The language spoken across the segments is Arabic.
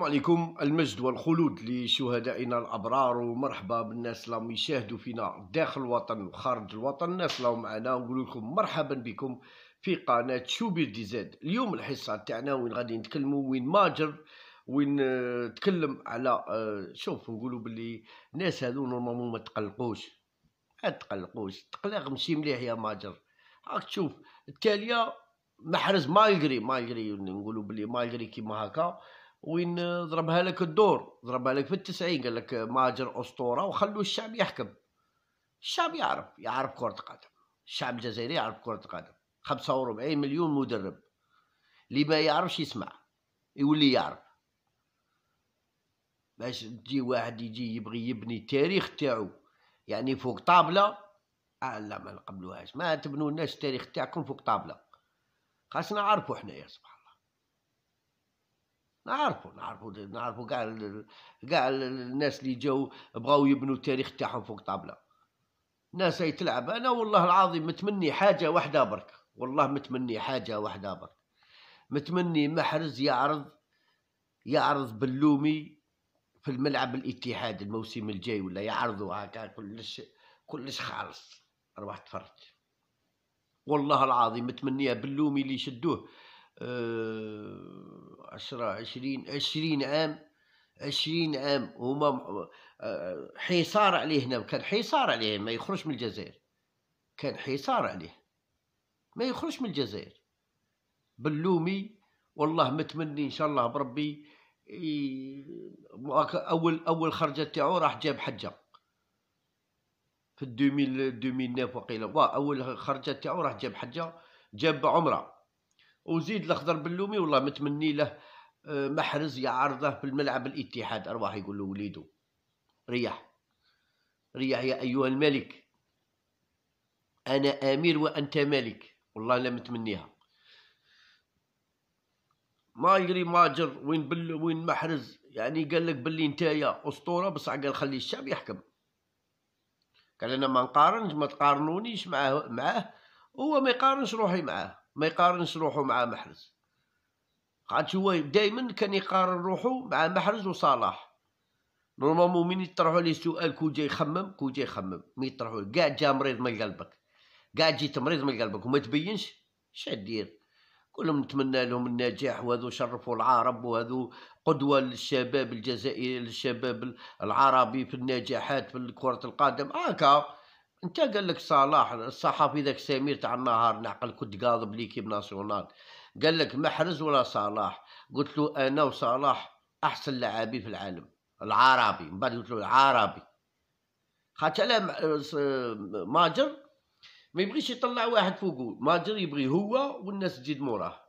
السلام عليكم. المجد والخلود لشهدائنا الأبرار ومرحبا بالناس اللي يشاهدوا فينا داخل الوطن وخارج الوطن. الناس اللي معنا نقول لكم مرحبا بكم في قناة شوبير دي زاد. اليوم الحصة تاعنا وين غادي نتكلموا وين ماجر وين نتكلم على آه، شوف نقولوا باللي الناس هذو normalement ما تقلقوش. ما تقلقوش. تقلق ماشي مليح يا ماجر. راك تشوف التالية محرز مالغري مالغري نقولوا باللي مالغري كيما هكا. وين ضربها لك الدور. ضربها لك في التسعين قال لك ماجر أسطورة وخلوا الشعب يحكم. الشعب يعرف يعرف كرة القدم. الشعب الجزائري يعرف كرة القدم. 45 مليون مدرب. اللي ما يعرفش يسمع يولي يعرف. باش تجي واحد يجي يبغي يبني التاريخ تاعو. يعني فوق طابلة. آه لا ما نقبلوهاش. ما تبنوناش التاريخ تاعكم فوق طابلة. خاصنا نعرفوا حنايا سبحان نعرفوا نعرفوا نعرفوا كاع كاع الناس اللي جاو بغاو يبنوا التاريخ تاعهم فوق طابلة. ناس هي تلعب. أنا والله العظيم متمني حاجة واحدة برك. والله متمني حاجة واحدة برك. متمني محرز يعرض يعرض بلومي في الملعب الاتحاد الموسم الجاي ولا يعرضوا هكا كلش كلش خالص. أروح تفرج والله العظيم متمنيها بلومي اللي يشدوه. عشرة عشرين عشرين عام عشرين عام. هما آه، حصار عليه هنا كان حصار عليه ما يخرج من الجزائر. كان حصار عليه. ما يخرج من الجزائر. بلومي والله متمني إن شاء الله بربي أول أول خرجة تاعو راح جاب حجة. في 2009 وقيلا أول خرجة تاعو راح جاب حجة جاب عمرة. وزيد الأخضر بلومي والله متمني له آه، محرز يعرضه في الملعب الاتحاد أرواح يقول له وليدو. ريح ريح يا أيها الملك. أنا آمير وأنت ملك. والله لا متمنيها. ما يجري ماجر وين بل وين محرز. يعني قال لك بلي نتايا أسطورة بصح قال خلي الشعب يحكم. قال أنا ما نقارنش ما تقارنونيش معاه معاه هو ما يقارنش روحي معاه ما يقارنش روحه مع محرز. قعدت هو دائما كان يقارن روحه مع محرز وصلاح. normalement من يطرحوا عليه سؤال كون جاي يخمم؟ كون جاي يخمم. mais يطرحوا كاع جا مريض من قلبك. كاع جيت مريض من قلبك. وما تبينش؟ شادير كلهم نتمنى لهم النجاح وهذو شرفوا العرب وهذو قدوة للشباب الجزائري للشباب العربي في النجاحات في كرة القدم. هكا. انت قال لك صلاح الصحفي ذاك سمير تاع النهار نعقل كنت قاضب ليكيب ناسيونال قال لك محرز ولا صلاح؟ قلت له أنا وصلاح أحسن لاعبين في العالم العربي. من بعد قلت له العربي. خاطر ماجر؟ ما يبغيش يطلع واحد فوقه ماجر يبغي هو والناس تزيد موراه.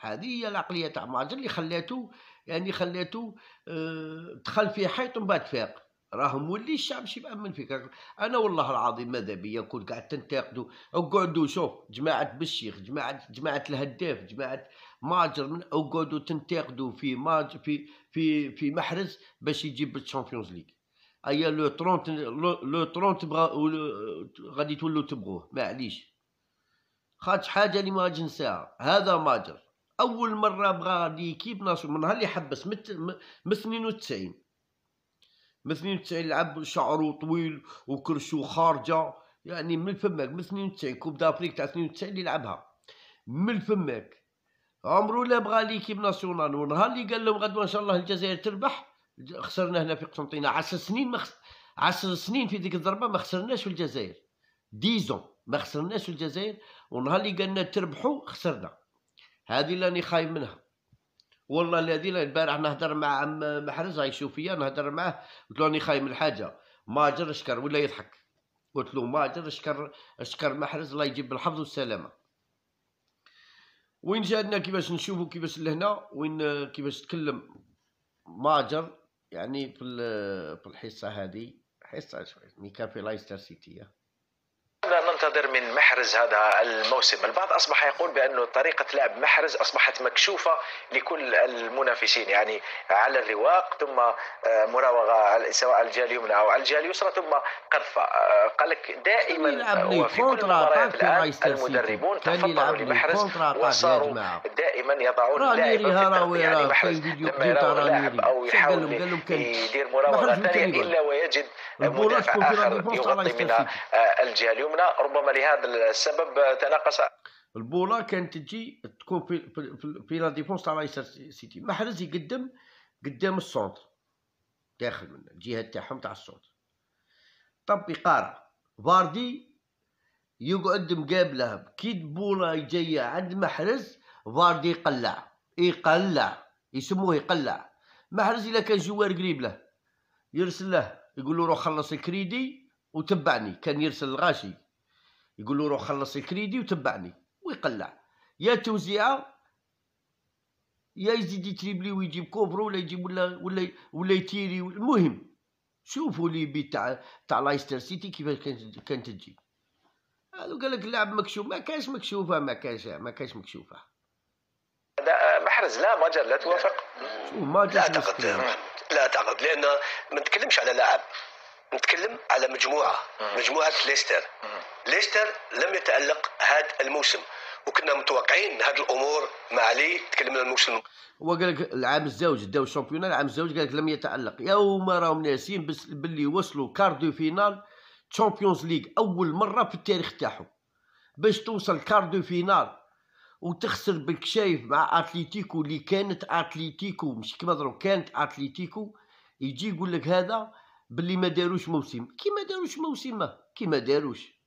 هذه هي العقلية تاع ماجر اللي خلاته يعني خلاته آه دخل في حيط ومن بعد فاق. راه مولي الشعب شي مأمن فيك. أنا والله العظيم ماذا بيا كون قاعد تنتقدوا اقعدوا شوف جماعة بالشيخ جماعة جماعة الهداف جماعة ماجر من اقعدوا تنتقدوا في ماج في في في محرز باش يجيب ال Champions League أيا لو 30 لو 30 تبغى غادي تولوا تبغوه. معليش. خاطر حاجة اللي ما نساها. هذا ماجر. أول مرة بغى ليكيب ناصر من نهار اللي حبس من 92 من 92 لعب شعره طويل وكرشو خارجة. يعني من فمك من 92 كوب دافريك تاع 92 اللي لعبها. من فمك. عمرو لا بغى ليكيب ناسيونال ونهار اللي قال لهم غدوة إن شاء الله الجزائر تربح خسرنا هنا في قسنطينة. 10 سنين ما خس... 10 سنين في ديك الضربة ما خسرناش في الجزائر. dix ans ما خسرناش في الجزائر ونهار اللي قالنا تربحوا خسرنا. هذه اللي راني خايف منها. والله الذي البارح نهدر مع عم محرز يشوف فيا نهدر معاه. قلت له راني خايف من حاجة ماجر اشكر ولا يضحك. قلت له ماجر اشكر اشكر محرز؟ الله يجيب بالحفظ والسلامة. وين جاتنا؟ كيفاش نشوفوا كيفاش لهنا؟ وين كيفاش تكلم ماجر؟ يعني في الحصة هذه حصة شوي مي في لايستر سيتي ننتظر من محرز هذا الموسم. البعض أصبح يقول بأن طريقة لعب محرز أصبحت مكشوفة لكل المنافسين يعني على الرواق ثم آه، مراوغة سواء على الجهة اليمنى أو على الجهة اليسرى ثم قذفة. آه، قال لك دائما وفي كل المباريات الآن المدربون تفضلوا لمحرز وصاروا دائما يضعون لاعب في يعني محرز لما يرى لاعب أو يحاول يدير مراوغة ثانية إلا ويجد مدافع آخر يغطي من الجهة اليمنى ربما لهذا السبب تناقص. البولة كانت تجي تكون في في, في la défense تاع لايستر سيتي. محرز يقدم قدام ال centre داخل من الجهة تاعهم تاع ال centre طب يقارع فاردي يقعد مقابلة كي البوله جاية عند محرز فاردي يقلع. يقلع. يسموه يقلع. محرز إلا كان joueur قريب له. يرسل له يقول له روح خلص الكريدي وتبعني. كان يرسل الغاشي. يقول له روح خلص الكريدي وتبعني. ويقلع. يا توزيعه يا يزيد يتريبلي ويجيب coup franc ولا يجيب ولا ولا ولا يتيري. المهم شوفوا لي بيت تاع تاع لايستر سيتي كيفاش كانت كانت تجي. هذا قال لك اللاعب مكشوف. ما كانش مكشوفة ما كانش ما كانش مكشوفة. محرز. لا مجر لا توافق. ما لا اعتقد لا اعتقد لأن ما نتكلمش على لاعب. نتكلم على مجموعة مجموعة ليستر. ليستر لم يتألق هذا الموسم. وكنا متوقعين هذه الأمور مع علي تكلمنا الموسم. هو قال لك العام الزوج داو الشامبيون العام الزوج قال لك لم يتألق. يوم راهم ناسين بس باللي وصلوا كار دو فينال تشامبيونز ليغ أول مرة في التاريخ تاعهم. باش توصل كار دو فينال وتخسر بالكشايف مع اتليتيكو اللي كانت اتليتيكو مش كما ضرب كانت اتليتيكو يجي يقول لك هذا باللي ما داروش موسم. كي ما داروش موسم كي ما داروش.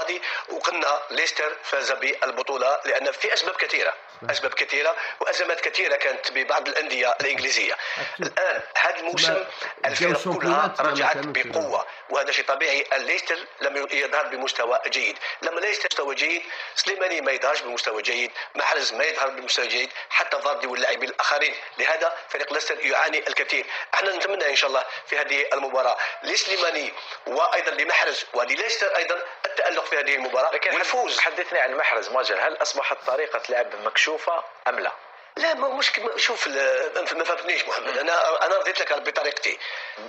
هذه وقلنا ليستر فاز بالبطولة لأن في أسباب كثيرة أسباب كثيرة وأزمات كثيرة كانت ببعض الأندية الإنجليزية. الآن هذا الموسم الفرق كلها رجعت بقوة وهذا شيء طبيعي. ليستر لم يظهر بمستوى جيد. لما ليستر مستوى جيد سليماني ما يظهرش بمستوى جيد محرز ما يظهر بمستوى جيد حتى فاردي واللاعبين الآخرين. لهذا فريق ليستر يعاني الكثير. إحنا نتمنى إن شاء الله في هذه المباراة لسليماني وأيضا لمحرز وليستر أيضا التألق في هذه المباراة والفوز حدثني عن محرز ماجر هل أصبحت طريقة لعب مكشوفة أم لا؟ لا ما مشكل شوف ما فهمتنيش محمد. أنا أنا رديت لك بطريقتي.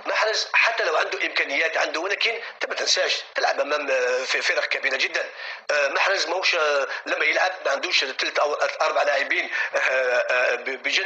محرز حتى لو عنده إمكانيات عنده ولكن انت ما تنساش. تلعب أمام فرق كبيرة جدا. آه، محرز موش آه، لما يلعب ما عندوش ثلاث أو أربع لاعبين آه،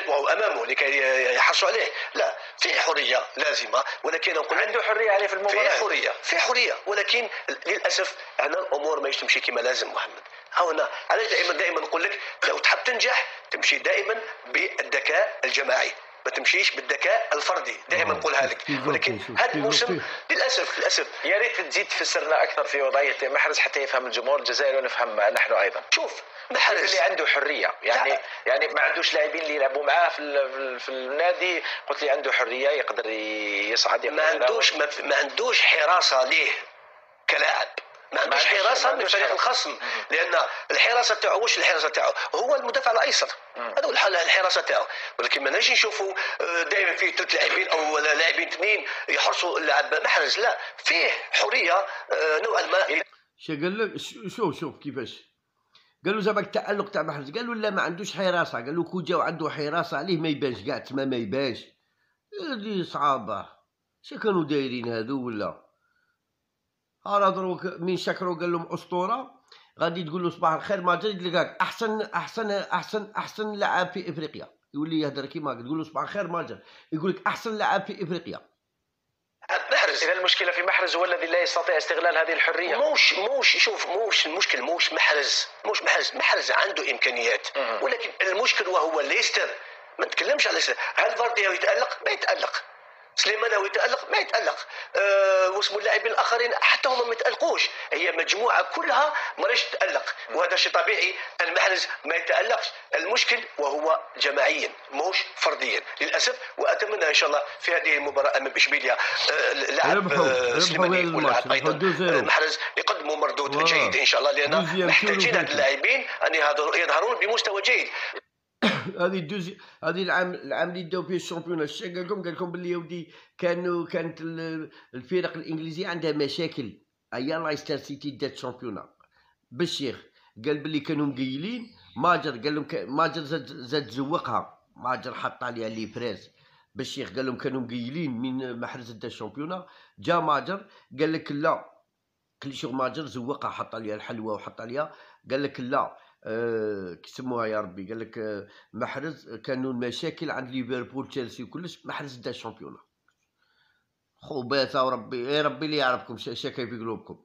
أو أمامه لكي يحرصوا عليه. لا في حرية لازمة ولكن نقول عنده حرية عليه في المباراة. في حرية في حرية. ولكن للأسف هنا الأمور ما تمشي كما لازم محمد. هنا. علاش دائما دائما نقول لك لو تحب تنجح تمشي دائما بالذكاء الجماعي. ما تمشيش بالذكاء الفردي. دائما نقولها لك ولكن هذا الموسم للأسف للأسف. يا ريت تزيد تفسرنا أكثر في وضعية محرز حتى يفهم الجمهور. الجزائري ونفهم نحن أيضا. شوف محرز. اللي عنده حرية. يعني لا. يعني ما عندوش لاعبين اللي يلعبوا معاه في, في النادي. قلت لي عنده حرية يقدر يصعد ما عندوش ما عندوش حراسة ليه كلاعب. ما عندوش حراسة من فريق الخصم. لأن الحراسة تاعو واش الحراسة تاعو هو المدافع الأيسر. هذا هو الحراسة تاعو ولكن ما نجي نشوفوا آه، دائما فيه ثلاث لاعبين أو لاعبين اثنين يحرسوا اللاعب محرز لا فيه حرية آه، نوعا ما. شو قال لك شوف شوف كيفاش. قالوا زعما التألق تاع محرز. قالوا لا ما عندوش حراسة. قالوا كو جاو عنده حراسة عليه ما يبانش. كاع تما ما يبانش. هذه صعابه شو كانوا دايرين هذو ولا؟ راه دروك من شكرو قال لهم أسطورة. غادي تقول له صباح الخير ما جد لك أحسن أحسن أحسن أحسن لاعب في إفريقيا. يولي يهدر كيما تقول له صباح الخير ما جد يقول لك أحسن لاعب في إفريقيا. محرز. إذا المشكلة في محرز هو الذي لا يستطيع استغلال هذه الحرية. موش موش شوف موش المشكل موش محرز. موش محرز محرز عنده إمكانيات. ولكن المشكل وهو ليستر. ما نتكلمش على ليستر. هل فاردي يتألق؟ ما يتألق. سليماناوي يتألق؟ ما يتألق. أه واسمو اللاعبين الآخرين حتى هما ما يتألقوش. هي مجموعة كلها ما تتألق. وهذا شيء طبيعي. المحرز ما يتألقش. المشكل وهو جماعيا مش فرديا. للأسف وأتمنى إن شاء الله في هذه المباراة أمام إشبيليا أه لاعب أه سليماني ولاعب أيضا المحرز يقدموا مردود جيد إن شاء الله لأن محتاجين هاد اللاعبين أن يظهرون بمستوى جيد. هذه الدوزي هذه العام العام اللي داو فيه الشامبيون الشيخ قال لكم قال لكم باللي ودي كانوا كانت الفرق الإنجليزية عندها مشاكل. ايا لايستر سيتي دات شامبيونا. بالشيخ قال بلي كانوا مقيلين. ماجر قال لهم. ماجر زاد زاد زوقها. ماجر حط عليها لي فريز. بالشيخ قال لهم كانوا مقيلين من محرز دا الشامبيونا جا ماجر قال لك لا. كل شغل ماجر زوقها حط عليها الحلوى وحط عليها. قال لك لا. أه كسموها يا ربي. قال لك أه محرز كانوا المشاكل عند ليفربول تشيلسي وكلش محرز دا الشامبيونا خو باثا وربي اي ربي اللي يعرفكم شا كيف قلوبكم.